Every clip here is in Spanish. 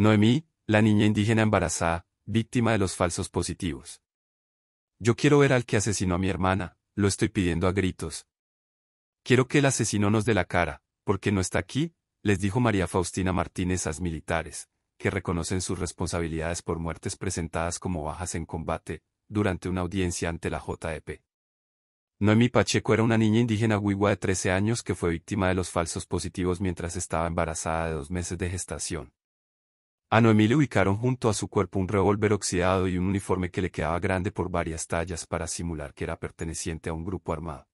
Noemí, la niña indígena embarazada, víctima de los falsos positivos. Yo quiero ver al que asesinó a mi hermana, lo estoy pidiendo a gritos. Quiero que el asesino nos dé la cara, porque no está aquí, les dijo María Faustina Martínez a militares, que reconocen sus responsabilidades por muertes presentadas como bajas en combate, durante una audiencia ante la JEP. Noemi Pacheco era una niña indígena huigua de 13 años que fue víctima de los falsos positivos mientras estaba embarazada de dos meses de gestación. A Noemí le ubicaron junto a su cuerpo un revólver oxidado y un uniforme que le quedaba grande por varias tallas para simular que era perteneciente a un grupo armado.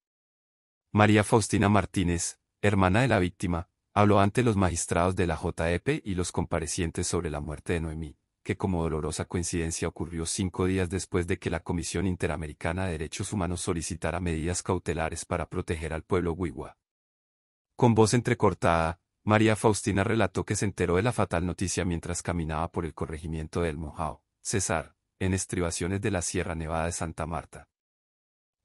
María Faustina Martínez, hermana de la víctima, habló ante los magistrados de la JEP y los comparecientes sobre la muerte de Noemí que como dolorosa coincidencia ocurrió cinco días después de que la Comisión Interamericana de Derechos Humanos solicitara medidas cautelares para proteger al pueblo Huigua. Con voz entrecortada, María Faustina relató que se enteró de la fatal noticia mientras caminaba por el corregimiento del Mojao, Cesar, en estribaciones de la Sierra Nevada de Santa Marta.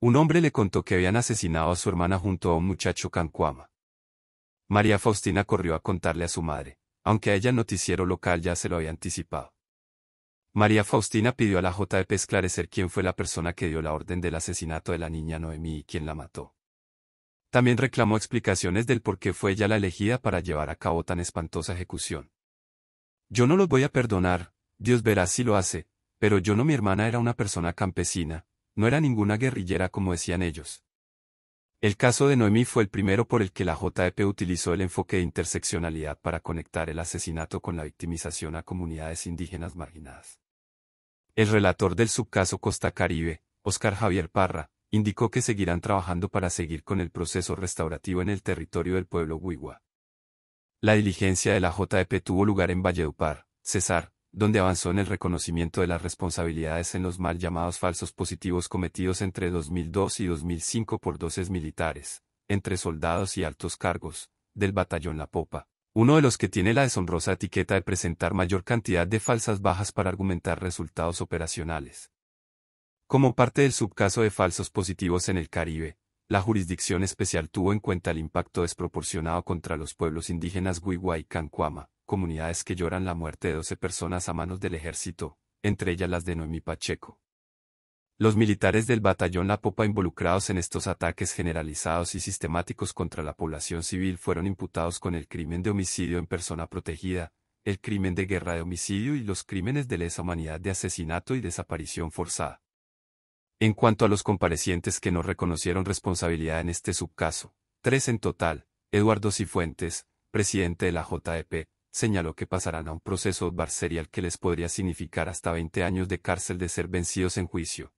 Un hombre le contó que habían asesinado a su hermana junto a un muchacho cancuama. María Faustina corrió a contarle a su madre, aunque a ella el noticiero local ya se lo había anticipado. María Faustina pidió a la JEP esclarecer quién fue la persona que dio la orden del asesinato de la niña Noemí y quién la mató. También reclamó explicaciones del por qué fue ella la elegida para llevar a cabo tan espantosa ejecución. Yo no los voy a perdonar, Dios verá si lo hace, pero yo no mi hermana era una persona campesina, no era ninguna guerrillera como decían ellos. El caso de Noemí fue el primero por el que la JEP utilizó el enfoque de interseccionalidad para conectar el asesinato con la victimización a comunidades indígenas marginadas. El relator del subcaso Costa Caribe, Oscar Javier Parra, indicó que seguirán trabajando para seguir con el proceso restaurativo en el territorio del pueblo Huigua. La diligencia de la JEP tuvo lugar en Valledupar, Cesar, donde avanzó en el reconocimiento de las responsabilidades en los mal llamados falsos positivos cometidos entre 2002 y 2005 por doces militares, entre soldados y altos cargos, del batallón La Popa, uno de los que tiene la deshonrosa etiqueta de presentar mayor cantidad de falsas bajas para argumentar resultados operacionales. Como parte del subcaso de falsos positivos en el Caribe, la jurisdicción especial tuvo en cuenta el impacto desproporcionado contra los pueblos indígenas Huigua y Cancuama, comunidades que lloran la muerte de 12 personas a manos del ejército, entre ellas las de Noemí Pacheco. Los militares del batallón La Popa involucrados en estos ataques generalizados y sistemáticos contra la población civil fueron imputados con el crimen de homicidio en persona protegida, el crimen de guerra de homicidio y los crímenes de lesa humanidad de asesinato y desaparición forzada. En cuanto a los comparecientes que no reconocieron responsabilidad en este subcaso, tres en total, Eduardo Cifuentes, presidente de la JEP, señaló que pasarán a un proceso adversarial que les podría significar hasta 20 años de cárcel de ser vencidos en juicio.